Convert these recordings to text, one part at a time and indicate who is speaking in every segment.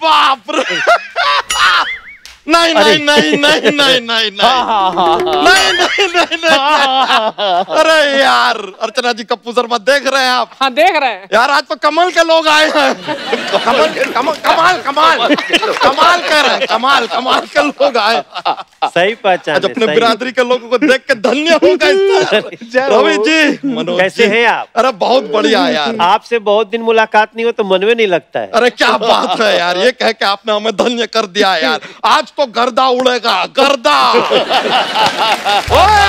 Speaker 1: papo! नहीं नहीं नहीं नहीं नहीं नहीं नहीं नहीं नहीं नहीं नहीं अरे यार अर्चना जी कप्पू शर्मा देख रहे हैं आप।
Speaker 2: हाँ देख रहे हैं।
Speaker 1: यार आज तो कमल के लोग आए हैं। कमल कमल कमाल कमाल। कह रहे हैं कमाल कमाल के लोग आए
Speaker 3: सही पहचान
Speaker 1: आज अपने बिरादरी के लोगों को देख के धन्य हो गए रवि जी मनोज
Speaker 3: कैसे। हैं आप?
Speaker 1: अरे बहुत बढ़िया यार।
Speaker 3: आपसे बहुत दिन मुलाकात नहीं हो तो मन में नहीं लगता है।
Speaker 1: अरे क्या बात है यार ये कह के आपने हमें धन्य कर दिया यार। आज तो गर्दा उड़ेगा गर्दा। ओए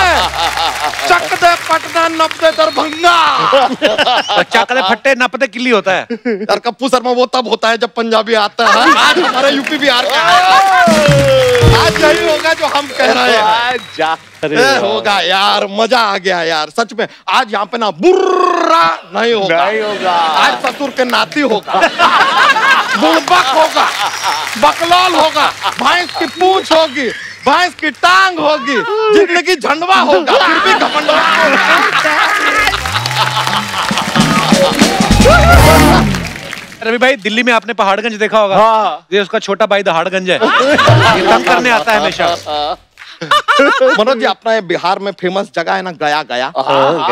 Speaker 1: चक दे पटना नप दे दरभंगा।
Speaker 4: बच्चा कदे फट्टे नपते किल्ली होता है।
Speaker 1: यार कप्पू शर्मा वो तब होता है जब पंजाबी आता है। आज हमारे यूपी बिहार का आज यही होगा जो हम कह रहे हैं।
Speaker 5: जा
Speaker 1: होगा यार मज़ा आ गया यार सच में। आज यहाँ पे ना बुर्रा नहीं होगा।
Speaker 5: नहीं होगा।
Speaker 1: आज ससुर के नाती होगा। बुड़बक होगा। बकलौल होगा भैंस की पूछ होगी भैंस की टांग होगी ज़िंदगी झंडवा होगा। फिर भी घमंडवा
Speaker 4: रवि भाई दिल्ली में आपने पहाड़गंज देखा होगा।
Speaker 5: हाँ।
Speaker 4: ये उसका छोटा भाई दहाड़गंज है। ये तंग करने आता है हमेशा।
Speaker 1: मनोज जी अपना ये बिहार में फ़ेमस जगह है ना गया गया।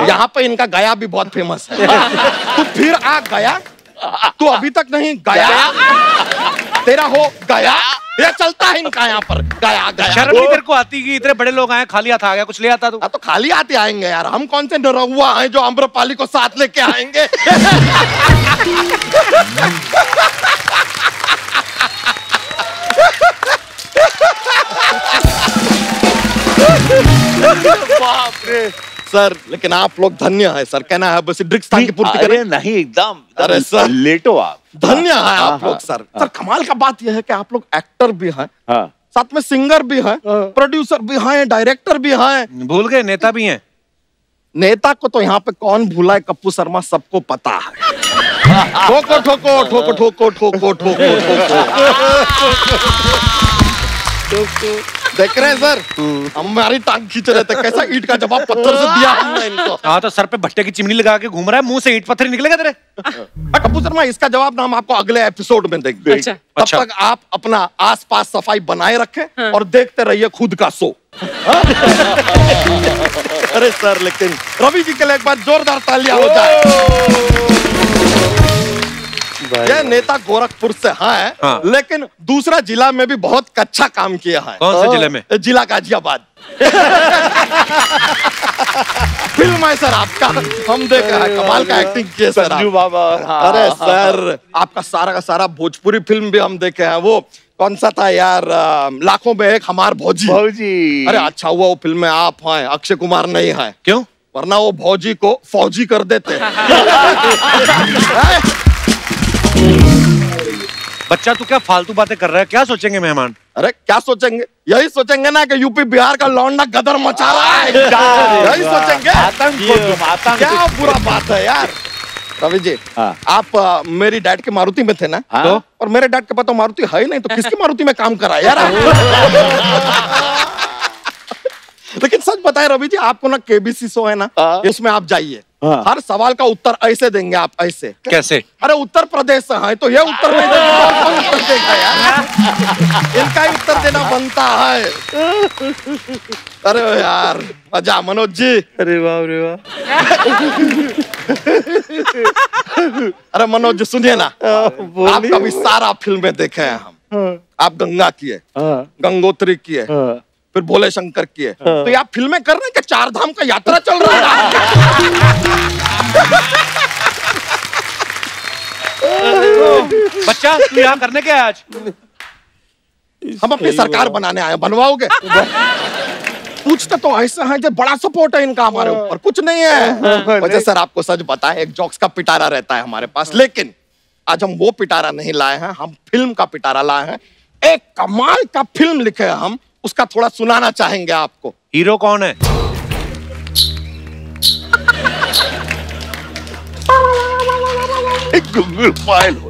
Speaker 1: यहाँ पे इनका गया भी बहुत फ़ेमस है। तू फिर आ गया? तू अभी तक नहीं गया। तेरा हो गया। ये चलता है इनका यहाँ पर। गया गया।
Speaker 4: शर्म नहीं तेरे को आती कि इतने बड़े लोग आए खाली हाथ आ गया कुछ ले आता तू।
Speaker 1: हाँ, तो खाली आते आएँगे यार। हम कौन से निरहुआ हैं जो अम्रपाली को साथ लेके आएँगे?
Speaker 5: बाप रे।
Speaker 1: सर लेकिन आप लोग धन्य है सर। कहना है बस ड्रिक्स की पूर्ति करें।
Speaker 5: नहीं एकदम
Speaker 1: अरे सर।
Speaker 5: लेटो आप।
Speaker 1: धन्य है आप
Speaker 5: हाँ,
Speaker 1: लोग सर। सर कमाल का बात यह है कि आप लोग एक्टर भी हैं
Speaker 5: हाँ।
Speaker 1: साथ में सिंगर भी हैं प्रोड्यूसर भी हैं डायरेक्टर भी हैं।
Speaker 4: भूल गए नेता भी हैं।
Speaker 1: नेता को तो यहाँ पे कौन भूला है कप्पू शर्मा सबको पता है। ठोको ठोको ठोको ठोको ठोको ठोको। ठोको। देख रहे हैं सर? हमारी टांग खींच रहे थे कैसा ईट का जवाब पत्थर से दिया हमने इनको?
Speaker 4: हाँ तो सर पे भट्टे की चिमनी लगा के घूम रहा है मुँह से ईट पत्थर ही निकलेगा तेरे?
Speaker 1: हाँ, कप्पू शर्मा इसका जवाब ना हम आपको अगले एपिसोड में देंगे।
Speaker 2: अच्छा।
Speaker 1: तब
Speaker 4: अच्छा।
Speaker 1: तक आप अपना आसपास सफ़ाई बनाए रखें और देखते रहिए खुद का शो। हाँ? अरे सर लेकिन रवि जी के लिए एक बार जोरदार तालियाँ हो जाए। ये नेता गोरखपुर से हाँ
Speaker 4: है हाँ।
Speaker 1: लेकिन दूसरा जिला में भी बहुत अच्छा काम किया है।
Speaker 4: कौन से ज़िले में?
Speaker 1: जिला गाजियाबाद। फ़िल्म है सर आपका। हम देखे हैं कमाल का एक्टिंग किए सर
Speaker 5: संजू
Speaker 1: आप।
Speaker 5: बाबा हाँ,
Speaker 1: अरे
Speaker 5: हाँ,
Speaker 1: सर आपका सारा का सारा भोजपुरी फ़िल्म भी हम देखे हैं। वो कौन सा था यार लाखों में एक हमार भौजी।
Speaker 5: भौजी।
Speaker 1: अरे अच्छा हुआ वो फ़िल्म में आप हैं अक्षय कुमार नहीं है।
Speaker 4: क्यों?
Speaker 1: वरना वो भौजी को फौजी कर देते। हैं।
Speaker 4: बच्चा तू क्या फालतू बातें कर रहा है? क्या सोचेंगे मेहमान?
Speaker 1: अरे क्या सोचेंगे? यही सोचेंगे ना कि यूपी बिहार का लौंडा गदर मचा रहा है। यही सोचेंगे।
Speaker 5: आतंक आतंक।
Speaker 1: क्या बुरा बात है यार। रवि जी
Speaker 5: हाँ।
Speaker 1: आप अ, मेरी डैड के मारुति में थे ना?
Speaker 5: हाँ।
Speaker 1: तो? और मेरे डैड के पास तो मारुति है ही नहीं तो किसकी मारुति में काम करा यार आप? लेकिन सच बताए रवि जी आपको ना केबीसी शो है ना
Speaker 5: हाँ।
Speaker 1: इसमें आप जाइए।
Speaker 5: हाँ।
Speaker 1: हर सवाल का उत्तर ऐसे देंगे आप ऐसे।
Speaker 4: कैसे?
Speaker 1: अरे उत्तर प्रदेश से है तो ये उत्तर नहीं देगा और कौन उत्तर देगा यार? इनका ही उत्तर देना बनता है। अरे यार मज़ा मनोज जी।
Speaker 3: अरे बाप रे वाह।
Speaker 1: अरे मनोज जी सुनिए ना। आपका भी सारा फ़िल्में देखे हैं हम। आप गंगा किए गंगोत्री किए फिर भोले शंकर किए तो ये आप फ़िल्में कर रहे हैं कि चार धाम का यात्रा चल रहा है?
Speaker 4: बच्चा तू यहाँ करने क्या आज?
Speaker 1: हम अपनी सरकार बनाने आए बनवाओगे? पूछते तो ऐसा है जो बड़ा सपोर्ट है इनका हमारे ऊपर। कुछ नहीं है। वजह सर आपको सच पता है एक जॉक्स का पिटारा रहता है हमारे पास। लेकिन आज हम वो पिटारा नहीं लाए हैं। हम फ़िल्म का पिटारा लाए हैं। एक कमाल का फ़िल्म लिखे हम। उसका थोड़ा सुनाना चाहेंगे आपको।
Speaker 4: हीरो कौन है?
Speaker 5: फ़ाइल हो।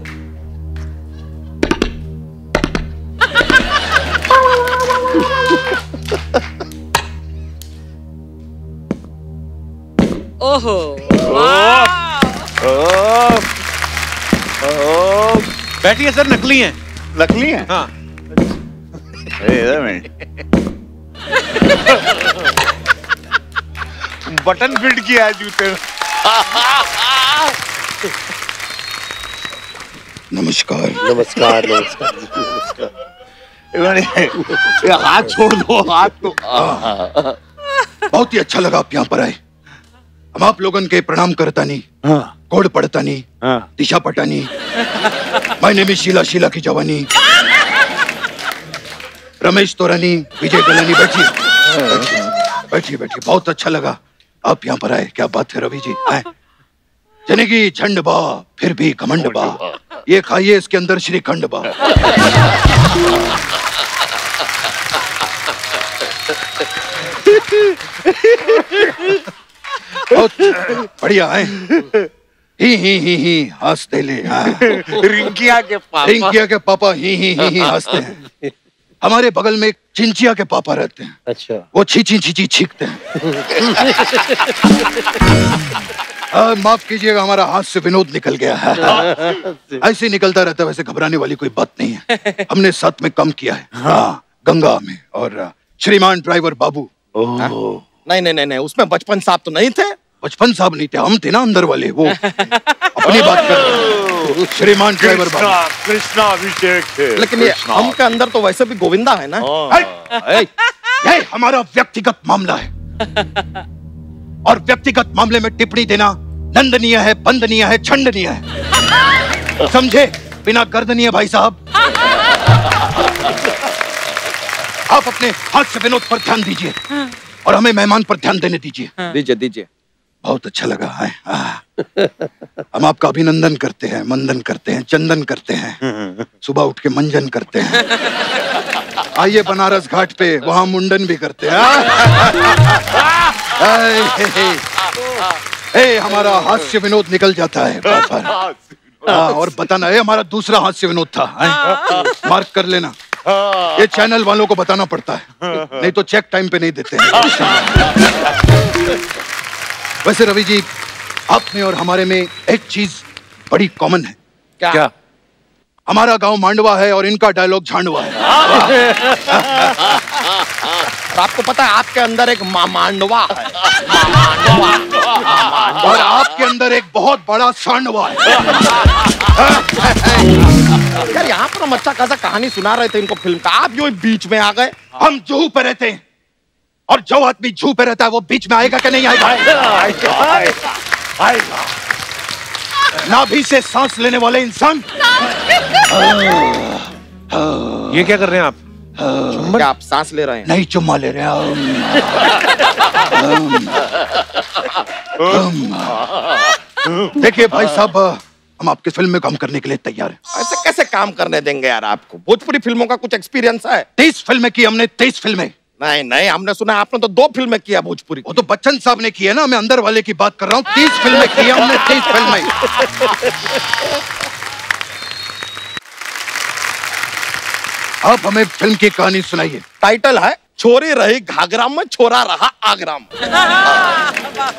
Speaker 2: ओहो।
Speaker 4: बैठिए सर नकली हैं।
Speaker 5: नकली है?
Speaker 4: हाँ।
Speaker 5: अरे इधर मिनट बटन फिट किया है जूते
Speaker 2: नमस्कार।
Speaker 3: नमस्कार नमस्कार
Speaker 5: हाथ छोड़ दो हाथ तो।
Speaker 2: बहुत ही अच्छा लगा आप यहाँ पर आए। हम आप लोगन के प्रणाम करता नहीं
Speaker 5: हाँ।
Speaker 2: कोड पढ़ता नहीं
Speaker 5: हाँ।
Speaker 2: दिशा पटानी मैंने भी इज़ शीला शीला की जवानी। रमेश तोरानी विजय गलानी बैठिए। बैठिए बैठिए बैठिए। बहुत अच्छा लगा। आप यहाँ पर आए। क्या बात है रवि जी? आए। जनेगी झंड बा फिर भी घमंड बा ये खाइए इसके अंदर श्रीखंड बा बहुत बढ़िया है ही ही ही ही हँसते ले। हाँ।
Speaker 5: रिंकिया के पापा।
Speaker 2: रिंकिया के पापा ही ही ही ही हँसते हैं। हमारे बगल में चिंचिया के पापा रहते हैं।
Speaker 3: अच्छा।
Speaker 2: वो छीची छीची छींकते हैं। आ, माफ़ कीजिएगा हमारा हाथ से विनोद निकल गया है। ऐसे निकलता रहता है वैसे घबराने वाली कोई बात नहीं है। हमने साथ में कम किया है। हाँ। गंगा में और श्रीमान ड्राइवर बाबू।
Speaker 1: नहीं नहीं नहीं नहीं उसमें बचपन साहब तो नहीं थे?
Speaker 2: बचपन साहब नहीं थे हम थे ना अंदर वाले वो। अपनी बात कर रहे हैं। श्रीमान ड्राइवर
Speaker 5: कृष्णा अभिषेक
Speaker 1: लेकिन ये हम के अंदर तो वैसे भी गोविंदा है ना?
Speaker 2: ये हमारा व्यक्तिगत मामला है। और व्यक्तिगत मामले में टिप्पणी देना नंदनीय है बंदनीय है छंडनीय है। समझे? बिना गर्दनीय भाई साहब। आप अपने हाथ से विनोद पर ध्यान दीजिए। और हमें मेहमान पर ध्यान देने दीजिए।
Speaker 1: दीजिए दीजिए।
Speaker 2: बहुत अच्छा लगा है हम आपका अभिनंदन करते हैं मंदन करते हैं चंदन करते हैं सुबह उठ के मंजन करते हैं। आइए बनारस घाट पे वहाँ मुंडन भी करते हैं। हे, हमारा हास्य विनोद निकल जाता है बार और बताना है हमारा दूसरा हास्य विनोद था मार्क कर लेना। ये चैनल वालों को बताना पड़ता है नहीं तो चेक टाइम पे नहीं देते हैं। वैसे रवि जी आप में और हमारे में एक चीज़ बड़ी कॉमन है।
Speaker 1: क्या,
Speaker 4: क्या?
Speaker 2: हमारा गाँव मांडवा है और इनका डायलॉग झांडवा है।
Speaker 1: और आपको पता है आपके अंदर एक मा- मांडवा है। मांडवा
Speaker 2: और आपके अंदर एक बहुत बड़ा सांडवा है।
Speaker 1: यार यहाँ पर हम अच्छा खासा कहानी सुना रहे थे इनको फ़िल्म का। आप जो बीच में आ गए
Speaker 2: हम जूहू पे रहते हैं। और जो आदमी जूहू पे रहता है वो बीच में आएगा कि नहीं आएगा? आएगा नाभि से सांस लेने वाले इंसान।
Speaker 4: ये क्या कर रहे हैं आप?
Speaker 1: क्या आप सांस ले रहे हैं?
Speaker 2: नहीं चुम्मा ले रहे हैं। हम। देखिए भाई साहब हम आपकी फ़िल्म में काम करने के लिए तैयार हैं।
Speaker 1: ऐसे कैसे काम करने देंगे यार आपको? भोजपुरी फ़िल्मों का कुछ एक्सपीरियंस है।
Speaker 2: तेईस फ़िल्में की हमने तेईस फ़िल्में।
Speaker 1: नहीं नहीं हमने सुना आपने तो दो फ़िल्में किया भोजपुरी।
Speaker 2: वो तो बच्चन साहब ने किया ना मैं अंदर वाले की बात कर रहा हूँ। तीस फ़िल्में की है हमने तेईस फ़िल्में। आप हमें फ़िल्म की कहानी सुनाइए।
Speaker 1: टाइटल है छोरी रही घाघरा में छोरा रहा आगरा में।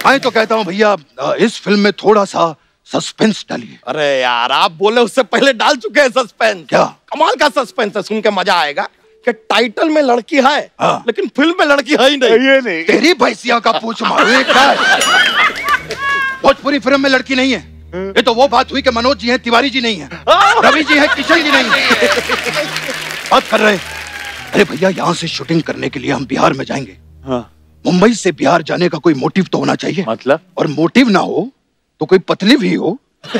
Speaker 2: मैं तो कहता हूँ भैया इस फ़िल्म में थोड़ा सा सस्पेंस डालिए।
Speaker 1: अरे यार आप बोले उससे पहले डाल चुके हैं सस्पेंस।
Speaker 2: क्या?
Speaker 1: कमाल का सस्पेंस है सुन के मज़ा आएगा। कि टाइटल में लड़की है
Speaker 2: हाँ।
Speaker 1: लेकिन फ़िल्म में लड़की है ही नहीं।
Speaker 5: ये नहीं।
Speaker 2: तेरी भैंसिया का पूछ मारू। भोजपुरी फ़िल्म में लड़की नहीं है। ये तो वो बात हुई कि मनोज जी हैं तिवारी जी नहीं है। रवि जी हैं किशन जी नहीं है। बात कर रहे अरे भैया यहाँ से शूटिंग करने के लिए हम बिहार में जाएँगे।
Speaker 5: हाँ।
Speaker 2: मुंबई से बिहार जाने का कोई मोटिव तो होना चाहिए।
Speaker 5: मतलब?
Speaker 2: और मोटिव ना हो तो कोई पतली भी हो।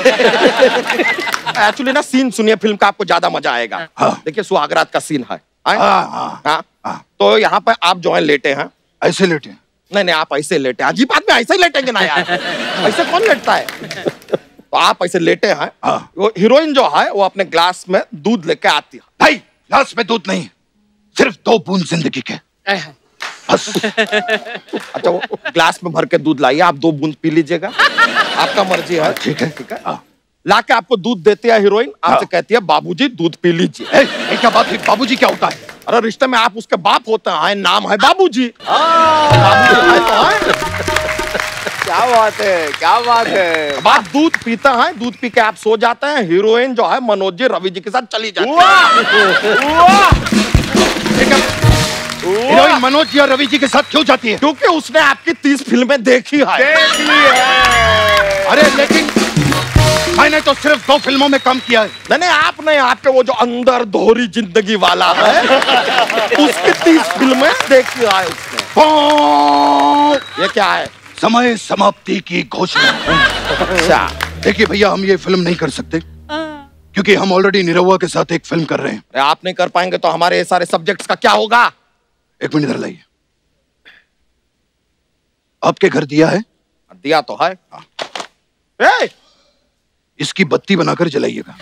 Speaker 1: एक्चुअली ना सीन सुनिए फ़िल्म का आपको ज़्यादा मज़ा आएगा।
Speaker 2: हाँ।
Speaker 1: देखिए सुहागरात का सीन है?
Speaker 2: हाँ हाँ
Speaker 1: हाँ।
Speaker 2: हाँ
Speaker 1: तो यहाँ पे आप जो है लेटे हैं।
Speaker 2: ऐसे लेटे हैं।
Speaker 1: नहीं नहीं आप ऐसे लेटे हैं। अजीब आदमी ऐसे ही लेटेंगे ना यार। ऐसे कौन लेटता है? तो आप ऐसे लेटे हैं।
Speaker 2: हाँ।
Speaker 1: वो हीरोइन जो है वो अपने ग्लास में दूध लेके आती है।
Speaker 2: भाई ग्लास में दूध नहीं सिर्फ़ दो बूंद ज़िंदगी के। बस।
Speaker 1: अच्छा वो ग्लास में भर के दूध लाइए। आप दो बूंद पी लीजिएगा। आपका मर्ज़ी है
Speaker 2: ठीक है।
Speaker 1: ठीक है।
Speaker 2: हाँ।
Speaker 1: ला के आपको दूध देती है हीरोइन आपसे
Speaker 2: हाँ।
Speaker 1: कहती है बाबूजी दूध पी लीजिए।
Speaker 2: क्या बात है बाबूजी क्या होता है?
Speaker 1: अरे रिश्ते में आप उसके बाप होते हैं। नाम है बाबूजी। बाबूजी है तो
Speaker 5: क्या बात है क्या बात है।
Speaker 1: अब आप दूध पीते हैं दूध पी के आप सो जाते हैं। हीरोइन जो है मनोज जी रवि जी के साथ चली जाती है।
Speaker 2: मनोज जी और रवि जी के साथ क्यों जाती है?
Speaker 1: क्योंकि उसने आपकी तीस फ़िल्में देखी है।
Speaker 5: देख है।
Speaker 2: अरे लेकिन मैंने तो सिर्फ़ दो फ़िल्मों में काम किया है।
Speaker 1: नहीं नहीं आप नहीं आपके वो जो अंदर दोहरी ज़िंदगी वाला है उसकी तीस फ़िल्में देखी है उसने। ये क्या है?
Speaker 2: समय समाप्ति की घोषणा।
Speaker 1: अच्छा।
Speaker 2: देखिए भैया हम ये फ़िल्म नहीं कर सकते क्योंकि हम ऑलरेडी निरहुआ के साथ एक फ़िल्म कर रहे हैं।
Speaker 1: अरे आप नहीं कर पाएँगे तो हमारे ये सारे सब्जेक्ट्स का क्या होगा?
Speaker 2: एक मिनट इधर लाइए। आपके घर दिया है?
Speaker 1: दिया तो है। ए,
Speaker 2: इसकी बत्ती बनाकर जलाइएगा।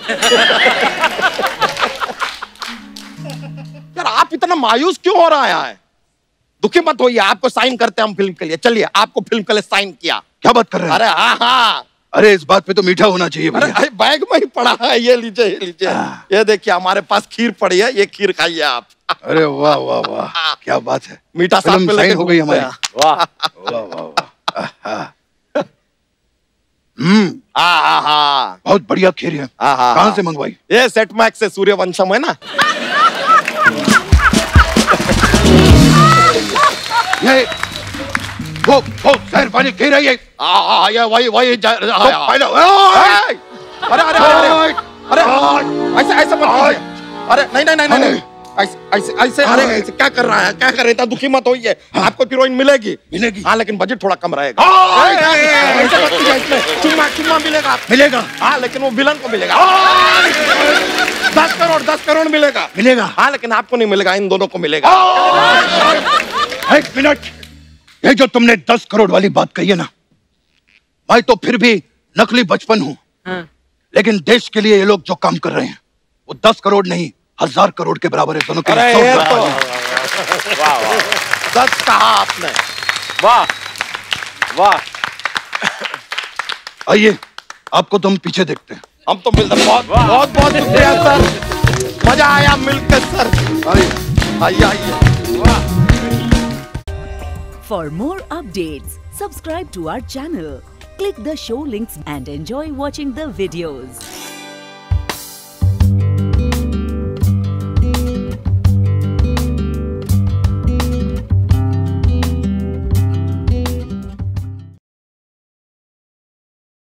Speaker 1: यार आप इतना मायूस क्यों हो रहा है दुखी मत होइए आपको साइन करते हैं हम फ़िल्म के लिए। चलिए आपको फ़िल्म के लिए साइन किया।
Speaker 2: क्या बात कर रहे हैं?
Speaker 1: अरे हाँ हाँ।
Speaker 2: अरे इस बात पे तो मीठा होना चाहिए
Speaker 1: अरे बैग में ही पड़ा है ये लीजिए ये लीजिए। ये देखिए हमारे पास खीर पड़ी है ये खीर खाइए आप।
Speaker 2: अरे वाह वाह वाह क्या बात है।
Speaker 1: मीठा साथ में
Speaker 2: हो गई हमारी।
Speaker 5: वाह
Speaker 2: वाह वाह आहा। हम्म। बहुत बढ़िया खीर है। कहाँ। से मंगवाई?
Speaker 1: ये सेट मैक्स से सूर्यवंशम है ना?
Speaker 2: ये वो वो सहर पानी खीर है। ये
Speaker 1: हाँ ये वही वही।
Speaker 2: पहले
Speaker 1: अरे अरे अरे अरे ऐसे ऐसे मत अरे नहीं नहीं नहीं नहीं ऐसे ऐसे ऐसे अरे ऐसे क्या कर रहा है? क्या कर रहे है? दुखी मत होइए। आपको हीरोइन मिलेगी।
Speaker 2: मिलेगी।
Speaker 1: हाँ लेकिन बजट थोड़ा कम रहेगा।
Speaker 2: हाँ,
Speaker 1: चुम्मा चुम्मा मिलेगा।
Speaker 2: मिलेगा।
Speaker 1: हाँ लेकिन वो विलन को मिलेगा। दस करोड़ दस करोड़ मिलेगा।
Speaker 2: मिलेगा।
Speaker 1: हाँ लेकिन आपको नहीं मिलेगा। इन दोनों को मिलेगा।
Speaker 2: एक मिनट। ये जो तुमने दस करोड़ वाली बात कही है ना मैं तो फिर भी नकली बचपन हूँ। लेकिन देश के लिए ये लोग जो काम कर रहे हैं वो दस करोड़ नहीं हज़ार करोड़ के बराबर है दोनों के
Speaker 1: तो।
Speaker 5: वाह वाह
Speaker 1: सच कहा आपने
Speaker 5: वाह वाह।
Speaker 2: आइए आपको तो हम पीछे देखते हैं।
Speaker 1: हम तो मिलते बहुत बहुत बहुत शुक्रिया सर। मज़ा आया मिलकर सर।
Speaker 2: आइए
Speaker 1: आइए आइए।
Speaker 6: For more updates, subscribe to our channel, click the show links and enjoy watching the videos.